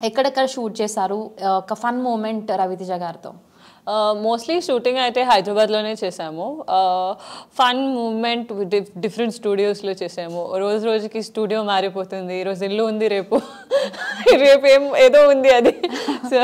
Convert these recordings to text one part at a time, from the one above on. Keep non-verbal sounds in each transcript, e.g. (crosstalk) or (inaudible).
ఎక్కడెక్కడ షూట్ చేశారు? ఒక ఫన్ మూమెంట్ రవితేజ గారితో. మోస్ట్లీ షూటింగ్ అయితే హైదరాబాద్లోనే చేసాము ఫన్ మూమెంట్ డిఫరెంట్ స్టూడియోస్లో చేసాము రోజు రోజుకి స్టూడియో మారిపోతుంది. ఈరోజు ఇల్లు ఉంది రేపు. (laughs) రేపు ఏం ఏదో ఉంది అది. (laughs) So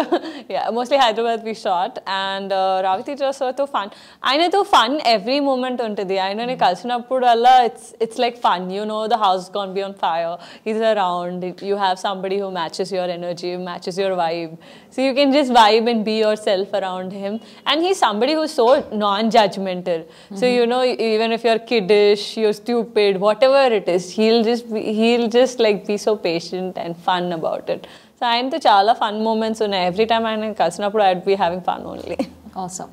mostly Hyderabad we short and Ravi Teja సార్తో ఫన్ ఆయనతో ఫన్ ఎవ్రీ మూమెంట్ ఉంటుంది ఆయనని కలిసినప్పుడు అలా it's it's like fun you know the house can be on fire is around you have somebody who matches your energy matches your vibe so you can just vibe and be yourself around him and he's somebody who's so non-judgmental so you know even if you're kiddish you're stupid whatever it is he'll just be, he'll just like be so patient and fun about it so ఆయనతో చాలా fun moments ఉన్నాయి. Every time ఆయన కలిసినప్పుడు I'd be having fun only అవసరం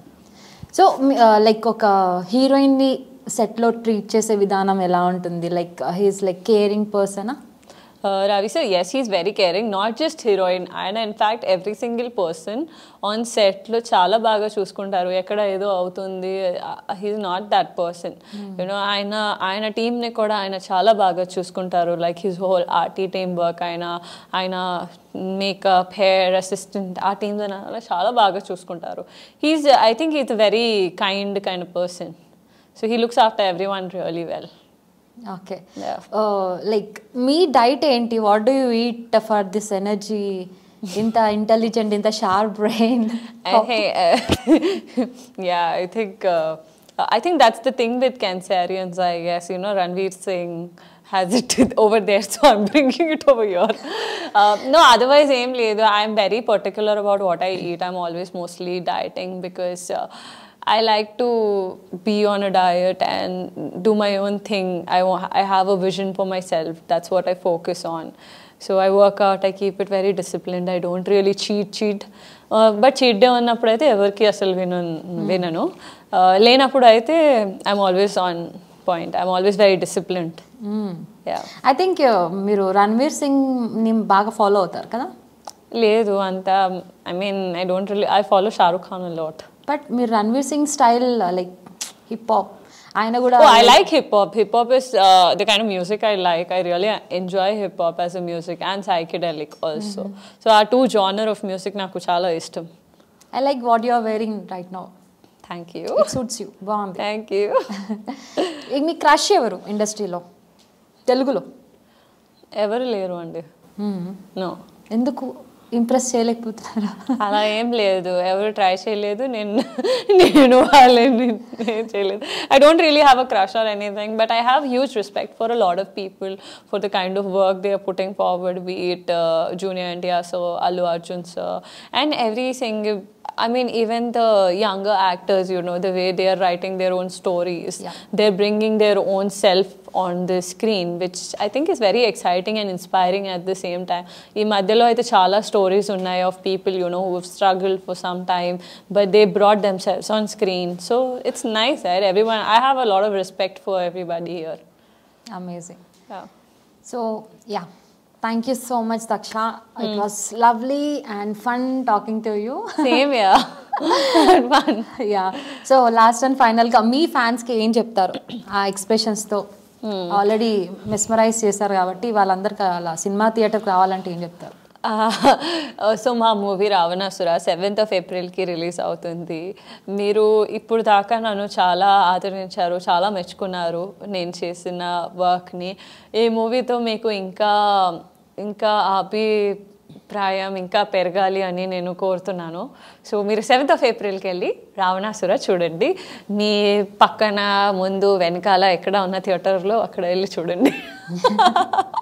so like ఒక హీరోయిన్ని సెట్లో treat చేసే విధానం ఎలా ఉంటుంది? Like he's like caring persona Uh, Ravi sir, yes, he's very caring. Not just heroine, and in fact, every single person on set లో చాలా బాగా చూసుకుంటారు. ఎక్కడ ఏదో అవుతుంది he's not that person you know ఆయన ఆయన టీంని కూడా ఆయన చాలా బాగా చూసుకుంటారు. Like his whole art team work ఆయన ఆయన మేకప్ హెయిర్ అసిస్టెంట్ ఆ టీమ్స్ అలా చాలా బాగా చూసుకుంటారు. He's I think he's very kind kind person so he looks after everyone really well Okay Yeah. Like మీ డైట్ ఏంటి what do you eat for this energy ఇంత ఇంటెలిజెంట్ ఇంత sharp brain (laughs) And hey, uh, (laughs) yeah, I think uh, I think that's the thing with Cancerians. I guess you know Ranveer Singh has (laughs) it over there, so I'm bringing it over here. Uh, no, otherwise, aim ledu. I'm very particular about what I eat. I'm always mostly dieting because. Uh, I like to be a diet and and do my own thing. I, I have a vision for myself. That's what I focus on. So I work out I keep it very discipline I don't really cheat cheat but cheat day ఉన్నప్పుడు అయితే ఎవరికి అసలు విను hmm. వినను. లేనప్పుడు అయితే I'm always on point I'm always very disciplined I think మీరు రణవీర్ సింగ్ని బాగా ఫాలో అవుతారు కదా? లేదు అంత I mean I don't really I follow Shahrukh Khan lot but మీరు Ranveer Singh style like hip hop ఆయన కూడా Oh, I like hip hop. Hip hop is uh, the kind of music I like. I really enjoy hip hop as a music and psychedelic also. So our two genre of music నాకు చాలా ఇష్టం. I like what you are wearing right now Thank you. It suits you బాగుంది Thank you. ఇక మీ crush ఎవరు ఇండస్ట్రీలో తెలుగులో ఎవరు లేరు అండి నో ఎందుకు ఇంప్రెస్ చేయలేకపోతున్నారా? అలా ఏం లేదు. ఎవరు ట్రై చేయలేదు. నేను నేను వాళ్ళని నేను చేయలేదు. I don't really have a crush or anything but I have huge respect for a lot of people for the kind of work they are putting forward be it junior NTR so Allu Arjun sir and every single I mean, even the younger actors, you know, the way they are writing their own stories, Yeah. they're bringing their own self on the screen, which I think is very exciting and inspiring at the same time. ఈ మధ్యలో అయితే చాలా stories ఉన్నాయి of people you know who struggle for some time but they brought themselves on screen so it's nice right every one I have a lot of respect for everybody here amazing so yeah Thank you so much Daksha it was lovely and fun talking to you same yeah fun yeah so last and ఫైనల్గా మీ ఫ్యాన్స్కి ఏం చెప్తారు? ఆ ఎక్స్ప్రెషన్స్తో already mesmerise చేశారు కాబట్టి వాళ్ళందరికీ అలా సినిమా థియేటర్కి రావాలంటే ఏం చెప్తారు? సో మా మూవీ రావణాసుర సెవెంత్ ఆఫ్ ఏప్రిల్కి రిలీజ్ అవుతుంది. మీరు ఇప్పుడు దాకా నన్ను చాలా ఆదరించారు చాలా మెచ్చుకున్నారు నేను చేసిన వర్క్ని. ఈ మూవీతో మీకు ఇంకా ఇంకా అభిప్రాయం ఇంకా పెరగాలి అని నేను కోరుతున్నాను. సో మీరు సెవెంత్ ఆఫ్ ఏప్రిల్కి వెళ్ళి రావణాసుర చూడండి. మీ పక్కన ముందు వెనకాల ఎక్కడ ఉన్న థియేటర్లో అక్కడ వెళ్ళి చూడండి. (laughs)